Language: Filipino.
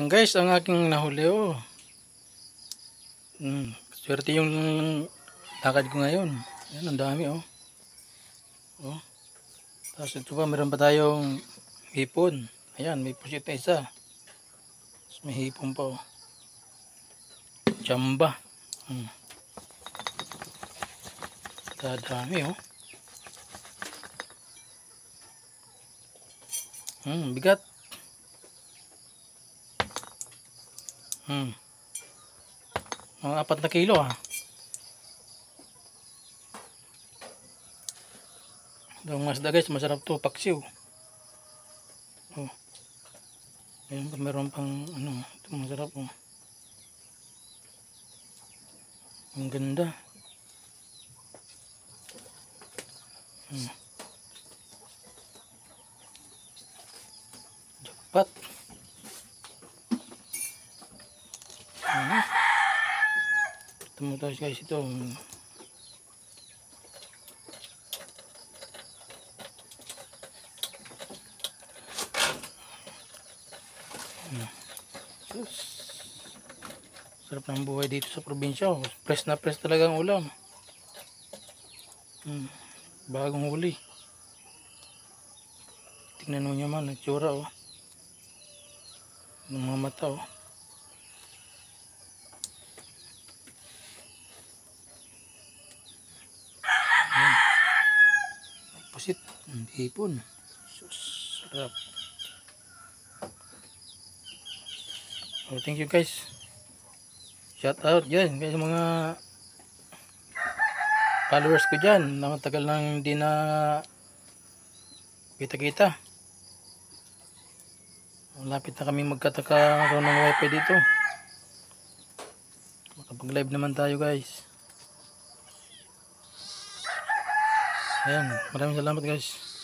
Yung guys, ang aking nahuli oh. Hmm, swerte yung lakad ko ngayon. Yan, ang dami oh. Oh. Tapos ito pa, meron pa tayong hipon. Ayan, may pusit na isa. Tapos may hipon pa oh. Chamba. Hmm. Dadami oh. Hmm, bigat. Hmm. Mga apat na kilo ah. Itong masda guys, masarap to, paksiw. Oh. Ayun pa, meron pang ano, ito masarap oh. Ang ganda. Hmm. Jackpot. Mo tayo guys, ito. Sus. Sarap ng buhay dito sa probinsya. oh. Press na press talaga ang ulam. Hmm. Bagong huli. Tingnan nyo man, nagtsura oh. Ng mga mata oh. Pusit. Hipon. Sus, sarap. Oh, thank you guys. Shout out dyan guys mga followers ko dyan na matagal nang hindi na kita kita. Malapit na kami magkatakaroon ng wifi dito. Makapag live naman tayo guys. Ayan, maraming salamat guys.